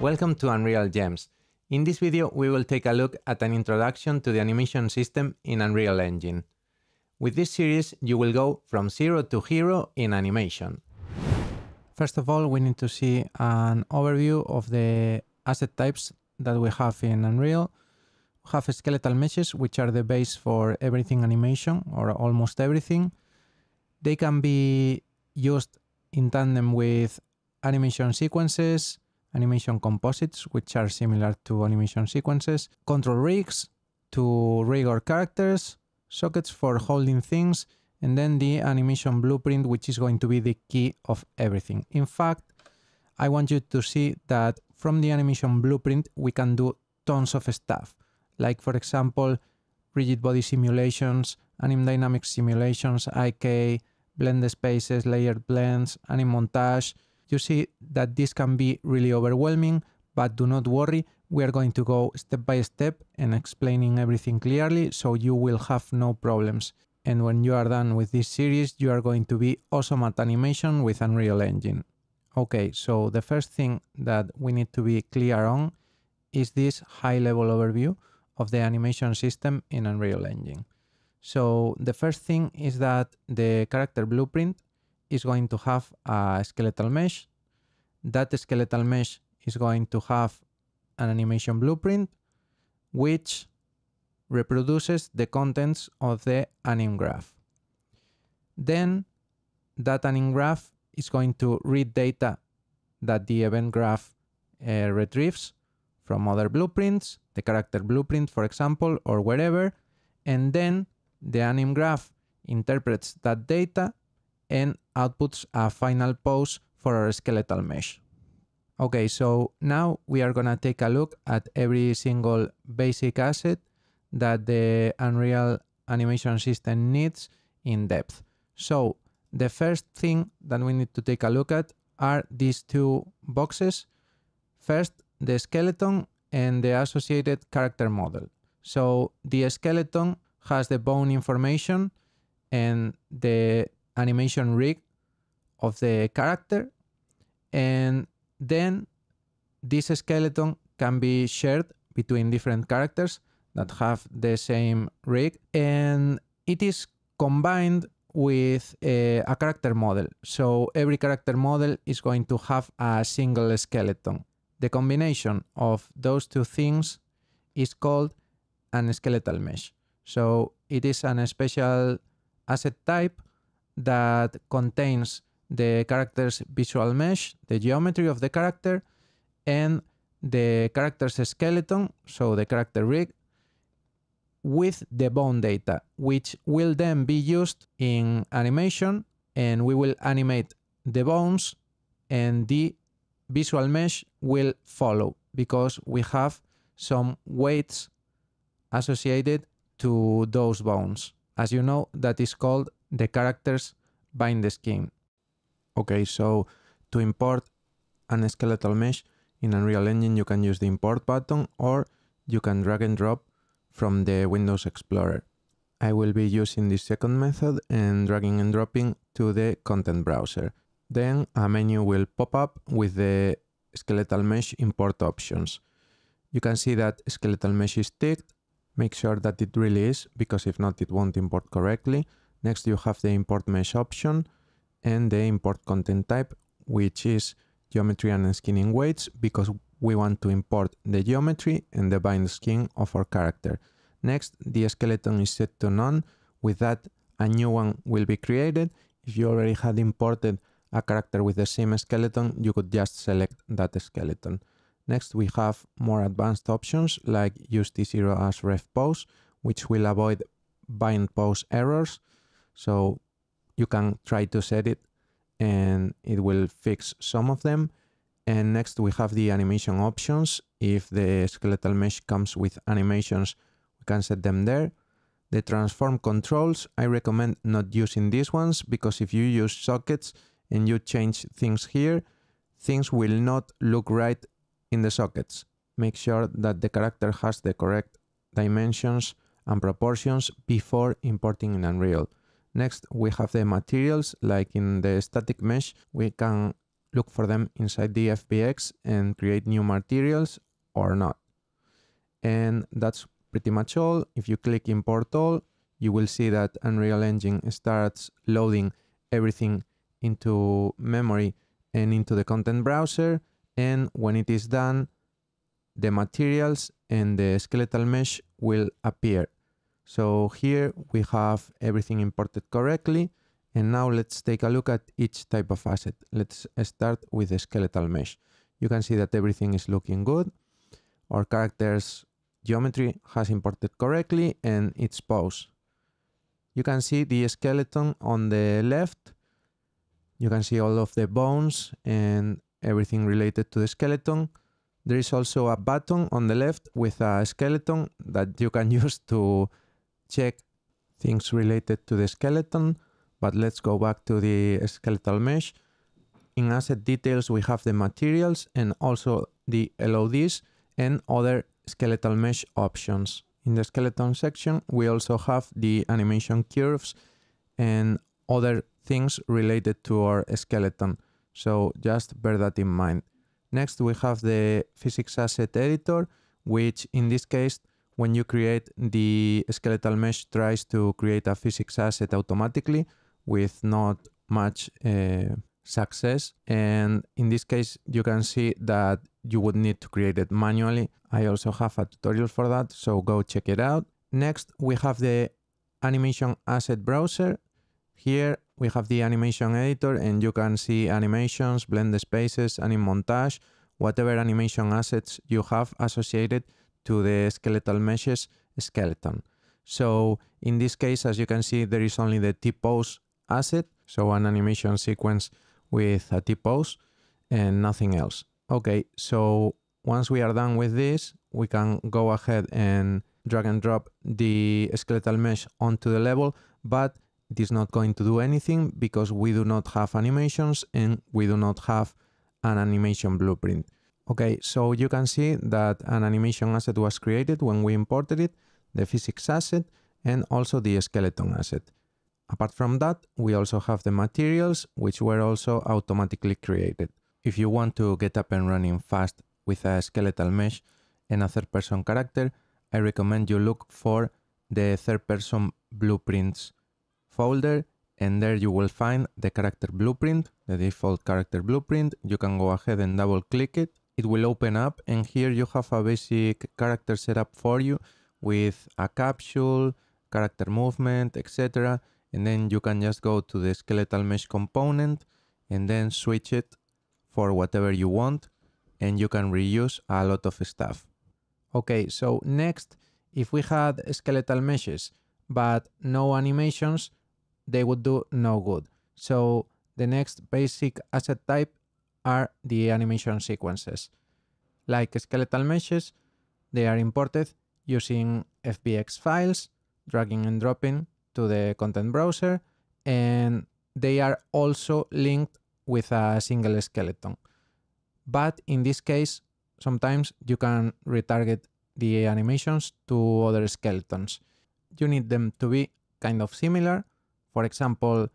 Welcome to Unreal Gems. In this video, we will take a look at an introduction to the animation system in Unreal Engine. With this series, you will go from zero to hero in animation. First of all, we need to see an overview of the asset types that we have in Unreal. Have skeletal meshes, which are the base for everything animation or almost everything. They can be used in tandem with animation sequences, animation composites, which are similar to animation sequences, control rigs to rig our characters, sockets for holding things, and then the animation blueprint, which is going to be the key of everything. In fact, I want you to see that from the animation blueprint, we can do tons of stuff. Like for example, rigid body simulations, anim dynamics simulations, IK, blend spaces, layered blends, anim montage. You see that this can be really overwhelming, but do not worry, we are going to go step by step and explaining everything clearly so you will have no problems. And when you are done with this series, you are going to be awesome at animation with Unreal Engine. Okay, so the first thing that we need to be clear on is this high level overview of the animation system in Unreal Engine. So the first thing is that the character blueprint is going to have a skeletal mesh. That skeletal mesh is going to have an animation blueprint, which reproduces the contents of the anim graph. Then that anim graph is going to read data that the event graph uh, retrieves from other blueprints, the character blueprint, for example, or wherever, and then the anim graph interprets that data and outputs a final pose for our skeletal mesh. Okay, so now we are gonna take a look at every single basic asset that the Unreal animation system needs in depth. So the first thing that we need to take a look at are these two boxes. First, the skeleton and the associated character model. So the skeleton has the bone information and the animation rig of the character. And then this skeleton can be shared between different characters that have the same rig. And it is combined with a, a, character model. So every character model is going to have a single skeleton. The combination of those two things is called an skeletal mesh. So it is an special asset type that contains the character's visual mesh, the geometry of the character, and the character's skeleton, so the character rig, with the bone data, which will then be used in animation and we will animate the bones and the visual mesh will follow because we have some weights associated to those bones. As you know, that is called the character's bind the skin. Okay, so to import an skeletal mesh in Unreal Engine, you can use the import button or you can drag and drop from the Windows Explorer. I will be using the second method and dragging and dropping to the content browser. Then a menu will pop up with the skeletal mesh import options. You can see that skeletal mesh is ticked. Make sure that it really is, because if not, it won't import correctly. Next, you have the import mesh option and the import content type, which is geometry and skinning weights, because we want to import the geometry and the bind skin of our character. Next, the skeleton is set to none. With that, a new one will be created. If you already had imported a character with the same skeleton, you could just select that skeleton. Next, we have more advanced options like use T0 as ref pose, which will avoid bind pose errors. So you can try to set it and it will fix some of them. And next we have the animation options. If the skeletal mesh comes with animations, we can set them there. The transform controls, I recommend not using these ones because if you use sockets and you change things here, things will not look right in the sockets. Make sure that the character has the correct dimensions and proportions before importing in Unreal. Next, we have the materials, like in the static mesh, we can look for them inside the FBX and create new materials or not. And that's pretty much all. If you click import all, you will see that Unreal Engine starts loading everything into memory and into the content browser. And when it is done, the materials and the skeletal mesh will appear. So here we have everything imported correctly. And now let's take a look at each type of asset. Let's start with the skeletal mesh. You can see that everything is looking good. Our character's geometry has imported correctly and its pose. You can see the skeleton on the left. You can see all of the bones and everything related to the skeleton. There is also a button on the left with a skeleton that you can use to check things related to the skeleton. But let's go back to the skeletal mesh. In asset details, we have the materials and also the LODs and other skeletal mesh options. In the skeleton section, we also have the animation curves and other things related to our skeleton. So just bear that in mind. Next, we have the physics asset editor, which in this case, when you create the skeletal mesh tries to create a physics asset automatically with not much uh, success. And in this case, you can see that you would need to create it manually. I also have a tutorial for that, so go check it out. Next, we have the animation asset browser. Here we have the animation editor and you can see animations, blend spaces, anim montage, whatever animation assets you have associated to the skeletal meshes skeleton. So in this case, as you can see, there is only the T-pose asset, so an animation sequence with a T-pose and nothing else. Okay, so once we are done with this, we can go ahead and drag and drop the skeletal mesh onto the level, but it is not going to do anything because we do not have animations and we do not have an animation blueprint. Okay, so you can see that an animation asset was created when we imported it, the physics asset, and also the skeleton asset. Apart from that, we also have the materials, which were also automatically created. If you want to get up and running fast with a skeletal mesh and a third person character, I recommend you look for the third person blueprints folder and there you will find the character blueprint, the default character blueprint. You can go ahead and double click it. It will open up and here you have a basic character setup for you with a capsule, character movement, etc. And then you can just go to the skeletal mesh component and then switch it for whatever you want and you can reuse a lot of stuff. Okay, so next, if we had skeletal meshes but no animations, they would do no good. So the next basic asset type are the animation sequences. Like skeletal meshes, they are imported using FBX files, dragging and dropping to the content browser, and they are also linked with a single skeleton. But in this case, sometimes you can retarget the animations to other skeletons. You need them to be kind of similar. For example,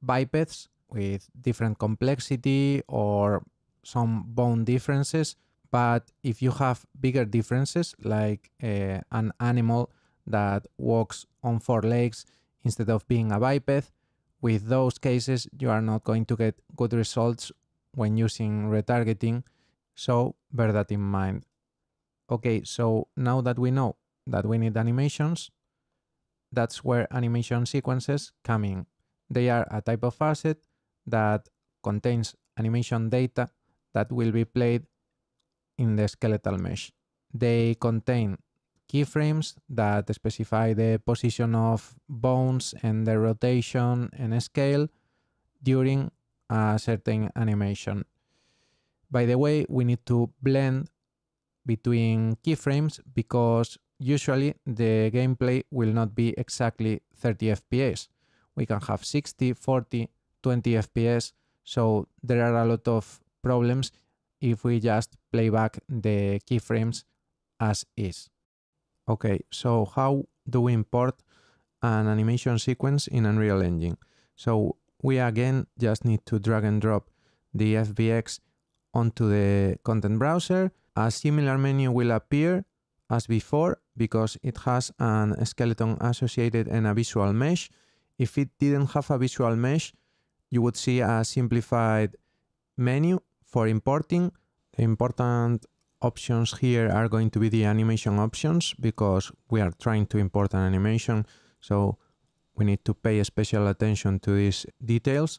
bipeds with different complexity or some bone differences. But if you have bigger differences, like uh, an animal that walks on four legs instead of being a biped, with those cases, you are not going to get good results when using retargeting, so bear that in mind. Okay, so now that we know that we need animations, that's where animation sequences come in. They are a type of asset that contains animation data that will be played in the skeletal mesh. They contain keyframes that specify the position of bones and the rotation and scale during a certain animation. By the way, we need to blend between keyframes because usually the gameplay will not be exactly 30 FPS. We can have 60, 40, 20 FPS, so there are a lot of problems if we just play back the keyframes as is. Okay, so how do we import an animation sequence in Unreal Engine? So we again just need to drag and drop the FBX onto the content browser. A similar menu will appear as before because it has an skeleton associated and a visual mesh. If it didn't have a visual mesh, you would see a simplified menu for importing. The important options here are going to be the animation options because we are trying to import an animation. So we need to pay special attention to these details.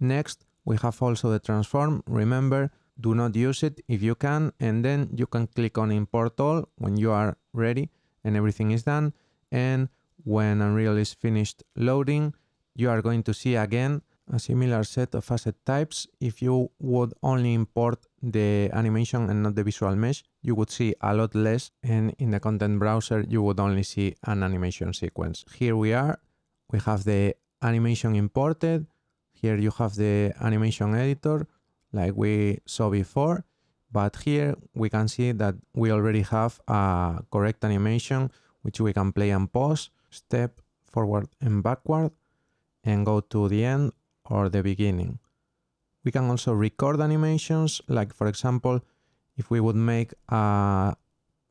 Next, we have also the transform. Remember, do not use it if you can, and then you can click on import all when you are ready and everything is done. And when Unreal is finished loading, you are going to see again a similar set of asset types. If you would only import the animation and not the visual mesh, you would see a lot less. And in the content browser, you would only see an animation sequence. Here we are. We have the animation imported. Here you have the animation editor like we saw before. But here we can see that we already have a correct animation, which we can play and pause, step forward and backward, and go to the end or the beginning. We can also record animations, like for example, if we would make a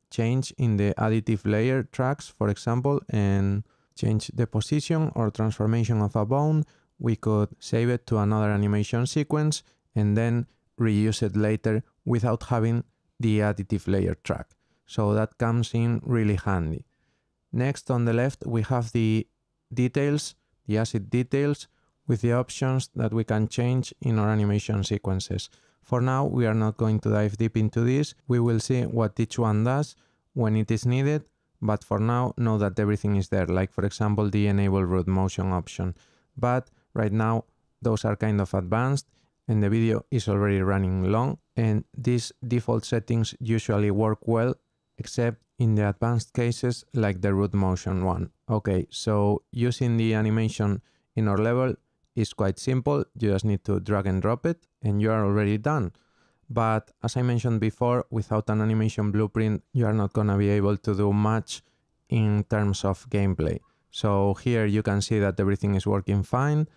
change in the additive layer tracks, for example, and change the position or transformation of a bone, we could save it to another animation sequence and then reuse it later without having the additive layer track. So that comes in really handy. Next on the left, we have the details, the asset details with the options that we can change in our animation sequences. For now, we are not going to dive deep into this. We will see what each one does when it is needed, but for now, know that everything is there, like for example, the enable root motion option. But right now, those are kind of advanced and the video is already running long and these default settings usually work well except in the advanced cases like the root motion one. Okay, so using the animation in our level is quite simple. You just need to drag and drop it and you are already done. But as I mentioned before, without an animation blueprint, you are not going to be able to do much in terms of gameplay. So here you can see that everything is working fine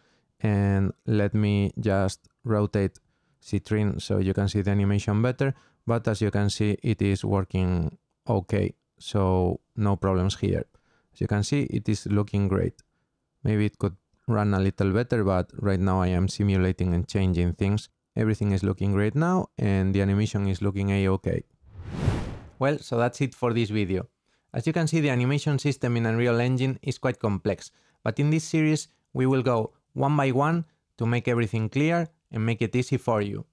and let me just rotate Citrine so you can see the animation better. But as you can see, it is working okay. So no problems here. As you can see, it is looking great. Maybe it could run a little better, but right now I am simulating and changing things. Everything is looking great now and the animation is looking a-okay. Well, so that's it for this video. As you can see, the animation system in Unreal Engine is quite complex, but in this series we will go one by one to make everything clear and make it easy for you.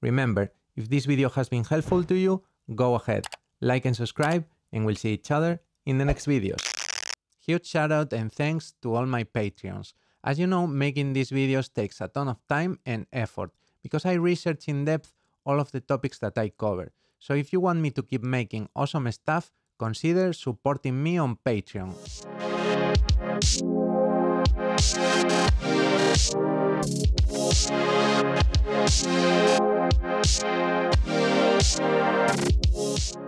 Remember, if this video has been helpful to you, go ahead, like and subscribe, and we'll see each other in the next videos. Huge shoutout and thanks to all my Patreons. As you know, making these videos takes a ton of time and effort, because I research in depth all of the topics that I cover. So if you want me to keep making awesome stuff, consider supporting me on Patreon. We'll